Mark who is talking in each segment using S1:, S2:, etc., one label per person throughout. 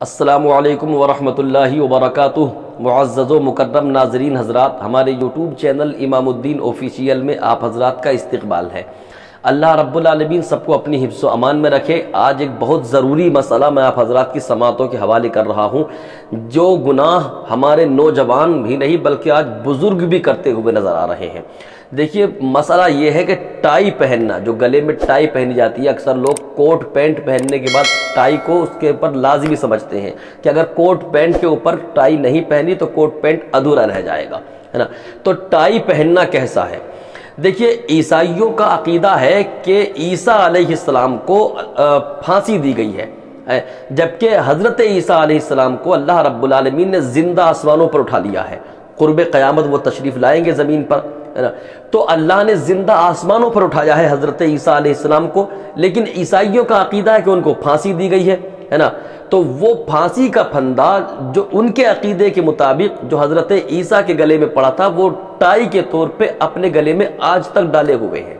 S1: असलकम वरहमल वबरक मुआज़ मुकर्रम नाजरीन हजरात, हमारे यूट्यूब चैनल इमामुद्दीन ऑफिशियल में आप हजरात का इस्तबाल है। अल्लाह रब्बुल सबको अपनी हिफ्स अमान में रखे। आज एक बहुत ज़रूरी मसला मैं आप हजरात की समातों के हवाले कर रहा हूँ, जो गुनाह हमारे नौजवान भी नहीं, बल्कि आज बुज़ुर्ग भी करते हुए नज़र आ रहे हैं। देखिए, मसला ये है कि टाई पहनना, जो गले में टाई पहनी जाती है, अक्सर लोग कोट पैंट पहनने के बाद टाई को उसके ऊपर लाजमी समझते हैं कि अगर कोट पैंट के ऊपर टाई नहीं पहनी तो कोट पैंट अधूरा रह जाएगा, है ना? तो टाई पहनना कैसा है? देखिए, ईसाइयों का अकीदा है कि ईसा अलैहिस्सलाम को फांसी दी गई है। जबकि हज़रत ईसा अलैहिस्सलाम को अल्लाह रब्बुल ने ज़िंदा आसमानों पर उठा लिया है। क़ुरब क़यामत वो तशरीफ़ लाएँगे ज़मीन पर, है ना? तो अल्लाह ने ज़िंदा आसमानों पर उठाया है हज़रत ईसा को, लेकिन ईसाइयों का अकीदा है कि उनको फांसी दी गई है। है ना? तो वो फांसी का फंदा जो उनके अकीदे के मुताबिक जो हज़रत ईसा के गले में पड़ा था, वो टाई के तौर पे अपने गले में आज तक डाले हुए हैं।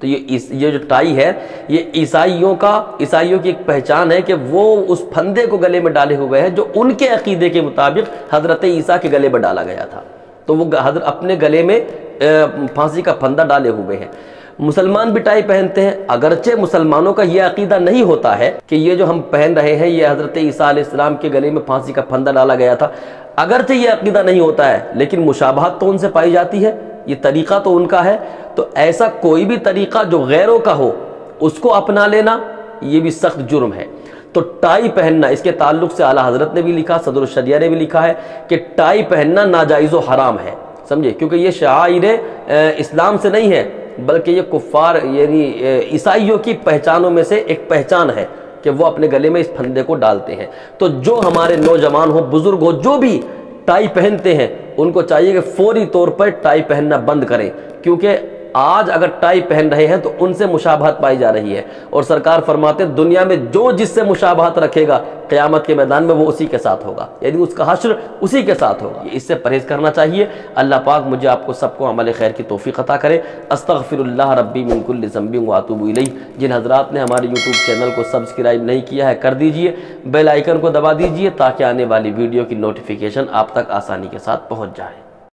S1: तो ये इस, ये जो टाई है, ये ईसाइयों का, ईसाइयों की एक पहचान है कि वो उस फंदे को गले में डाले हुए हैं जो उनके अकीदे के मुताबिक हज़रत ईसा के गले में डाला गया था। तो वो अपने गले में फांसी का फंदा डाले हुए हैं। मुसलमान भी टाई पहनते हैं। अगरचे मुसलमानों का यह अकीदा नहीं होता है कि ये जो हम पहन रहे हैं, ये हज़रत ईसा इस्लाम के गले में फांसी का फंदा डाला गया था। अगरचे ये अकीदा नहीं होता है, लेकिन मुशाबहत तो उनसे पाई जाती है। ये तरीका तो उनका है। तो ऐसा कोई भी तरीका जो गैरों का हो, उसको अपना लेना, ये भी सख्त जुर्म है। तो टाई पहनना, इसके ताल्लुक से आला हज़रत ने भी लिखा सदर शरिया ने भी लिखा है कि टाई पहनना नाजायज़ हराम है। समझे? क्योंकि ये शायर इस्लाम से नहीं है। बल्कि ये कुफ़ार, यानी ईसाइयों की पहचानों में से एक पहचान है कि वो अपने गले में इस फंदे को डालते हैं। तो जो हमारे नौजवान हो, बुज़ुर्ग हो, जो भी टाई पहनते हैं, उनको चाहिए कि फौरी तौर पर टाई पहनना बंद करें, क्योंकि आज अगर टाई पहन रहे हैं तो उनसे मुशाबहत पाई जा रही है। और सरकार फरमाते, दुनिया में जो जिससे मुशाबहत रखेगा, क़यामत के मैदान में वो उसी के साथ होगा। यानी उसका हश्र उसी के साथ होगा। इससे परहेज़ करना चाहिए। अल्लाह पाक मुझे आपको सबको अमल खैर की तोफ़ी अता करे। अस्तफ़िर रब्बी मिनकुल्लम्बी वातुब जिन हजरात ने हमारे यूट्यूब चैनल को सब्सक्राइब नहीं किया है, कर दीजिए। बेल आइकन को दबा दीजिए ताकि आने वाली वीडियो की नोटिफिकेशन आप तक आसानी के साथ पहुँच जाए।